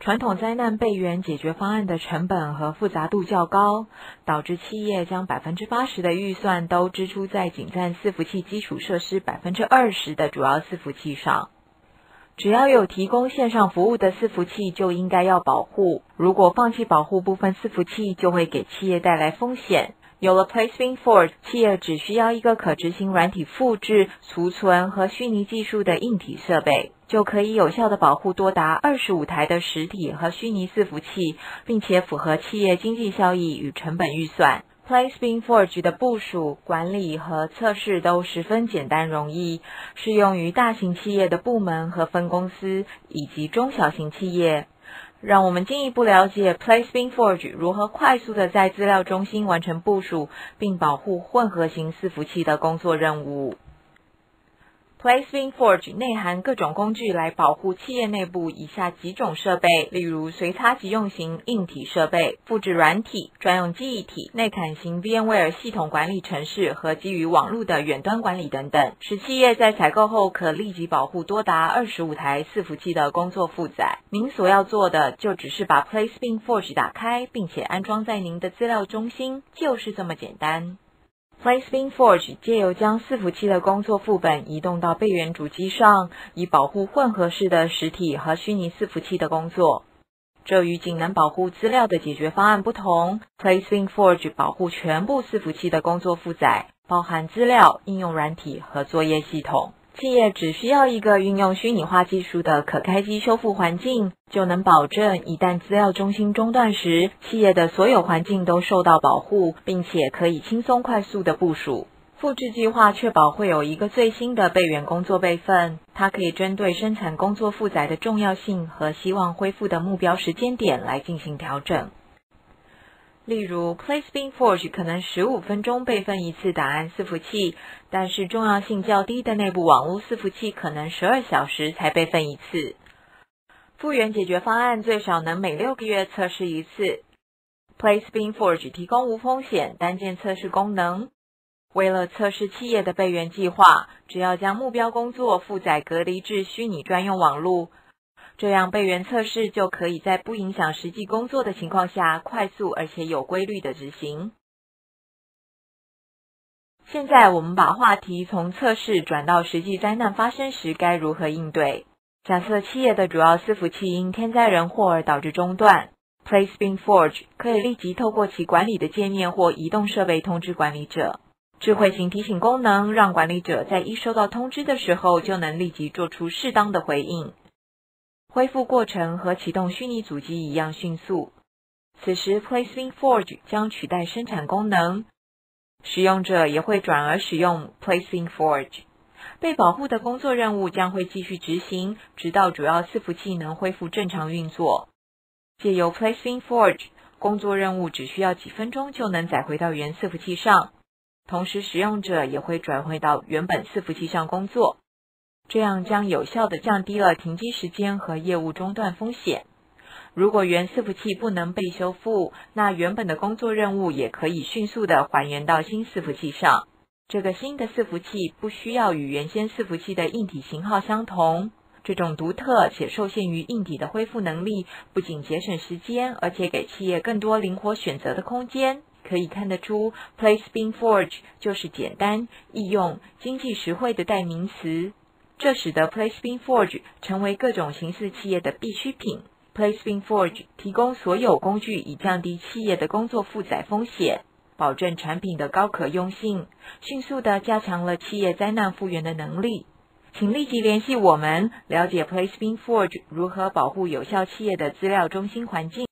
传统灾难备援解决方案的成本和复杂度较高，导致企业将百分之八十的预算都支出在仅占伺服器基础设施百分之二十的主要伺服器上。只要有提供线上服务的伺服器，就应该要保护。如果放弃保护部分伺服器，就会给企业带来风险。有了 PlaceBeam4，企业只需要一个可执行软体复制、储存和虚拟技术的硬体设备，就可以有效的保护多达二十五台的实体和虚拟伺服器，并且符合企业经济效益与成本预算。PlaceBeam4 的部署、管理和测试都十分简单容易，适用于大型企业的部门和分公司以及中小型企业。让我们进一步了解 PlacePin Forge 如何快速的在资料中心完成部署，并保护混合型伺服器的工作任务。PlaceBeam4 内含各种工具来保护企业内部以下几种设备，例如随插即用型硬体设备、复制软体、专用记忆体、内嵌型 VMware 系统管理程式和基于网络的远端管理等等，使企业在采购后可立即保护多达二十五台伺服器的工作负载。您所要做的就只是把 PlaceBeam4 打开，并且安装在您的资料中心，就是这么简单。PlaceSpin Forge 借由将伺服器的工作副本移动到备援主机上，以保护混合式的实体和虚拟伺服器的工作。这与仅能保护资料的解决方案不同 PlaceSpin Forge 保护全部伺服器的工作负载，包含资料、应用软体和作业系统。企业只需要一个运用虚拟化技术的可开机修复环境，就能保证一旦资料中心中断时，企业的所有环境都受到保护，并且可以轻松快速的部署。复制计划确保会有一个最新的备援工作备份，它可以针对生产工作负载的重要性和希望恢复的目标时间点来进行调整。例如，PlaceBeam4 可能十五分钟备份一次档案伺服器，但是重要性较低的内部网络伺服器可能十二小时才备份一次。复原解决方案最少能每六个月测试一次。PlaceBeam4 提供无风险单件测试功能。为了测试企业的备援计划，只要将目标工作负载隔离至虚拟专用网络。这样备援测试就可以在不影响实际工作的情况下，快速而且有规律的执行。现在我们把话题从测试转到实际灾难发生时该如何应对。假设企业的主要伺服器因天灾人祸而导致中断，PlaceBeam4 可以立即透过其管理的界面或移动设备通知管理者。智慧型提醒功能让管理者在一收到通知的时候就能立即做出适当的回应。恢复过程和启动虚拟主机一样迅速。此时，Placing Forge 将取代生产功能，使用者也会转而使用 Placing Forge。被保护的工作任务将会继续执行，直到主要伺服器能恢复正常运作。借由 Placing Forge，工作任务只需要几分钟就能载回到原伺服器上，同时使用者也会转回到原本伺服器上工作。这样将有效的降低了停机时间和业务中断风险。如果原伺服器不能被修复，那原本的工作任务也可以迅速的还原到新伺服器上。这个新的伺服器不需要与原先伺服器的硬体型号相同。这种独特且受限于硬体的恢复能力，不仅节省时间，而且给企业更多灵活选择的空间。可以看得出，PlaceBeam4 就是简单、易用、经济实惠的代名词。这使得 PlaceBeam4 成为各种形式企业的必需品。PlaceBeam4 提供所有工具，以降低企业的工作负载风险，保证产品的高可用性，迅速的加强了企业灾难复原的能力。请立即联系我们，了解 PlaceBeam4 如何保护有效企业的资料中心环境。